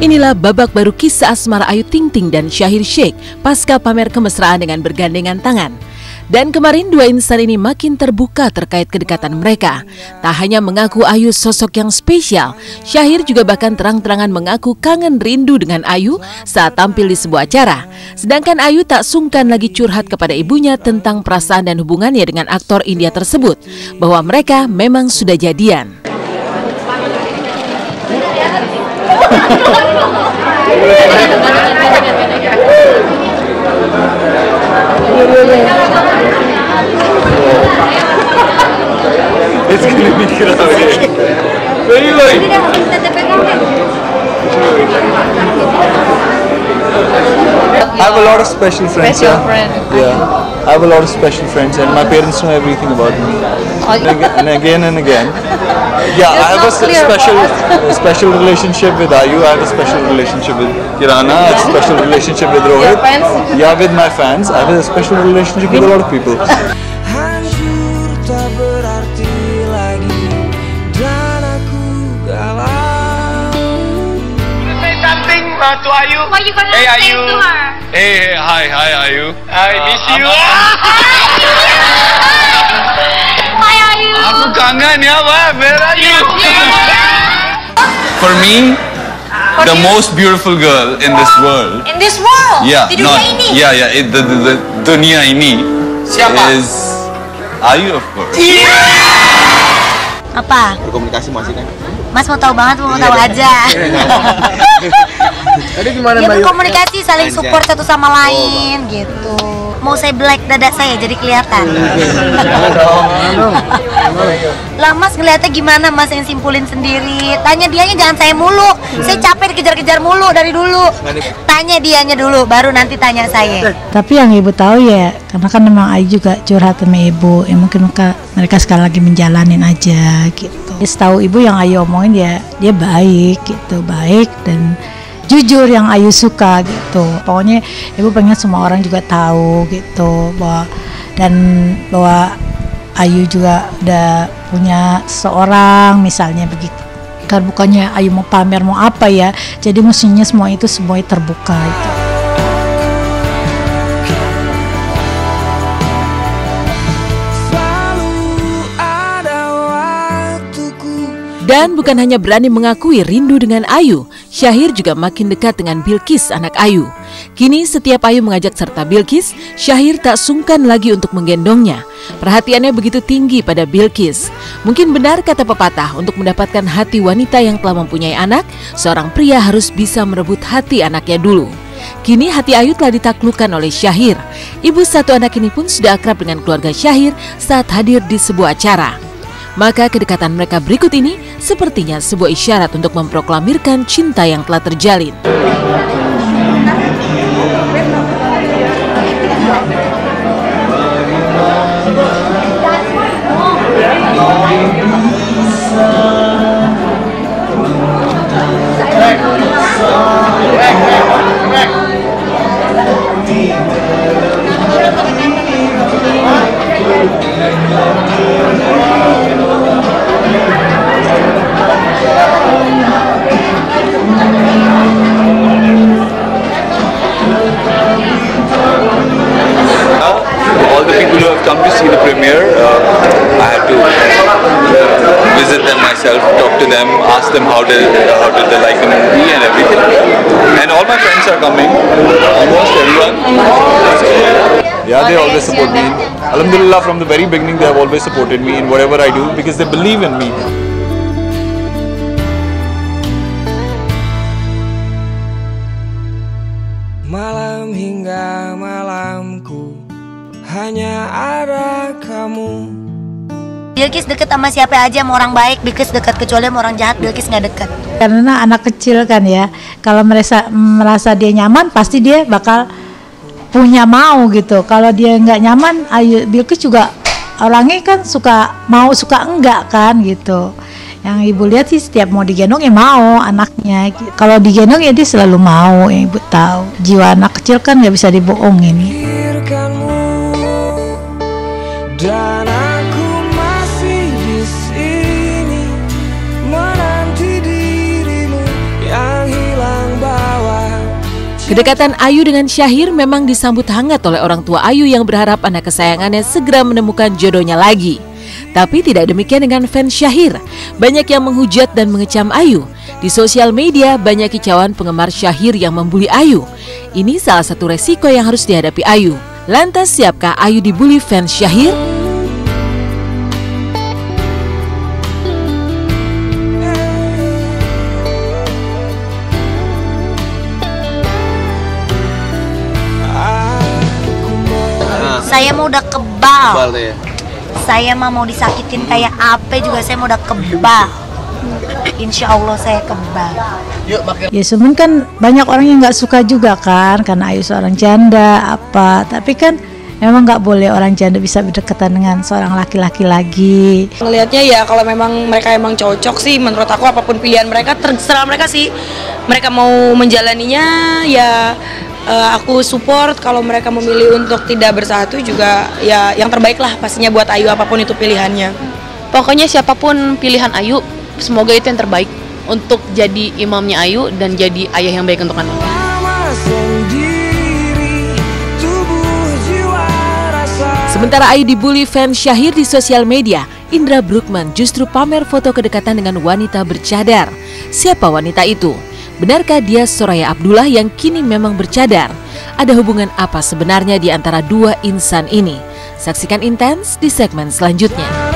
Inilah babak baru kisah asmara Ayu Ting Ting dan Syahir Sheikh pasca pamer kemesraan dengan bergandengan tangan. Dan kemarin dua insan ini makin terbuka terkait kedekatan mereka. Tak hanya mengaku Ayu sosok yang spesial, Syahir juga bahkan terang-terangan mengaku kangen rindu dengan Ayu saat tampil di sebuah acara. Sedangkan Ayu tak sungkan lagi curhat kepada ibunya tentang perasaan dan hubungannya dengan aktor India tersebut, bahwa mereka memang sudah jadian. es que el micro Pero digo, I have a lot of special friends. Special yeah. Yeah. I have a lot of special friends, and my parents know everything about me. And again and again. Yeah, I have a not s- clear special, a special relationship with Ayu. I have a special relationship with Kirana. I have a special relationship with Rohit. Yeah, with my fans. I have a special relationship with a lot of people. Hancur tak berarti lagi Dan aku galau say something uh, to Ayu. What you gonna hey, say Ayu. to her? Hey, hi, hi, Ayu. I miss you. Why are you? Aku kangen ya, Wah. Where are you? For me, the most beautiful girl in this world. In this world? Yeah, Di not dunia ini? yeah, yeah. It, the, the, the dunia ini is Ayu of course. Apa? Berkomunikasi masih kan? Mas mau tahu banget, mau tahu aja. Tadi gimana Dia berkomunikasi, saling support satu sama lain gitu. Mau saya black dada saya jadi kelihatan. lah mas ngeliatnya gimana mas yang simpulin sendiri? Tanya dianya jangan saya mulu. Saya capek dikejar-kejar mulu dari dulu. Tanya dianya dulu baru nanti tanya saya. Tapi yang ibu tahu ya, karena kan memang Ayu juga curhat sama ibu, ya mungkin mereka, mereka sekali lagi menjalanin aja gitu. Ya, setahu ibu yang Ayu omongin ya, dia baik gitu, baik dan jujur yang Ayu suka gitu. Pokoknya ibu pengen semua orang juga tahu gitu bahwa dan bahwa Ayu juga udah punya seorang misalnya begitu. Kan bukannya Ayu mau pamer mau apa ya, jadi mestinya semua itu semuanya terbuka itu. Dan bukan hanya berani mengakui rindu dengan Ayu, Syahir juga makin dekat dengan Bilkis anak Ayu. Kini setiap Ayu mengajak serta Bilkis, Syahir tak sungkan lagi untuk menggendongnya. Perhatiannya begitu tinggi pada Bilkis. Mungkin benar kata pepatah, untuk mendapatkan hati wanita yang telah mempunyai anak, seorang pria harus bisa merebut hati anaknya dulu. Kini hati Ayu telah ditaklukkan oleh Syahir. Ibu satu anak ini pun sudah akrab dengan keluarga Syahir saat hadir di sebuah acara. Maka kedekatan mereka berikut ini sepertinya sebuah isyarat untuk memproklamirkan cinta yang telah terjalin. Myself, talk to them, ask them how did how did they like the movie and everything. And all my friends are coming, almost everyone. Yeah, they always support me. Alhamdulillah, from the very beginning, they have always supported me in whatever I do because they believe in me. Malam hingga malamku Hanya ada kamu Bilkis deket sama siapa aja sama orang baik. Bilkis deket kecuali sama orang jahat Bilkis nggak deket. Karena anak kecil kan ya kalau merasa merasa dia nyaman pasti dia bakal punya mau gitu. Kalau dia nggak nyaman Ayu Bilkis juga orangnya kan suka mau suka enggak kan gitu. Yang ibu lihat sih setiap mau digendong ya mau anaknya. Kalau digendong ya dia selalu mau yang ibu tahu. Jiwa anak kecil kan nggak bisa dibohongin. Dan Kedekatan Ayu dengan Syahir memang disambut hangat oleh orang tua Ayu yang berharap anak kesayangannya segera menemukan jodohnya lagi. Tapi tidak demikian dengan fans Syahir. Banyak yang menghujat dan mengecam Ayu. Di sosial media banyak kicauan penggemar Syahir yang membuli Ayu. Ini salah satu resiko yang harus dihadapi Ayu. Lantas siapkah Ayu dibully fans Syahir? Saya mau udah kebal. Kebal ya. Saya mah mau disakitin kayak apa juga saya mau udah kebal. Insya Allah saya kebal. Ya cuman kan banyak orang yang nggak suka juga kan karena Ayu seorang janda apa. Tapi kan memang nggak boleh orang janda bisa berdekatan dengan seorang laki-laki lagi. Ngelihatnya ya kalau memang mereka emang cocok sih menurut aku apa pun pilihan mereka terserah mereka sih. Mereka mau menjalaninya ya eh, aku support kalau mereka memilih untuk tidak bersatu juga ya yang terbaik lah pastinya buat Ayu apa pun itu pilihannya. Pokoknya siapa pun pilihan Ayu, semoga itu yang terbaik untuk jadi imamnya Ayu dan jadi ayah yang baik untuk anaknya. Rasa Sementara Ayu dibully fans Syahir di sosial media, Indra Brukman justru pamer foto kedekatan dengan wanita bercadar. Siapa wanita itu? Benarkah dia Soraya Abdullah yang kini memang bercadar? Ada hubungan apa sebenarnya di antara dua insan ini? Saksikan intens di segmen selanjutnya.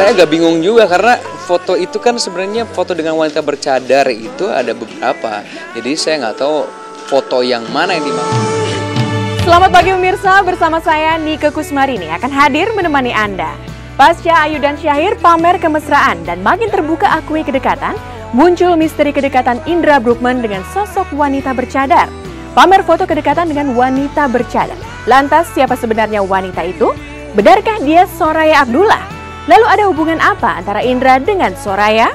Saya agak bingung juga karena foto itu kan sebenarnya foto dengan wanita bercadar itu ada beberapa. Jadi saya nggak tahu foto yang mana yang dimaksud. Selamat pagi pemirsa, bersama saya Nike Kusmarini akan hadir menemani Anda. Pasca Ayu dan Syahir pamer kemesraan dan makin terbuka akui kedekatan, muncul misteri kedekatan Indra Brukman dengan sosok wanita bercadar. Pamer foto kedekatan dengan wanita bercadar. Lantas siapa sebenarnya wanita itu? Benarkah dia Soraya Abdullah? Lalu ada hubungan apa antara Indra dengan Soraya?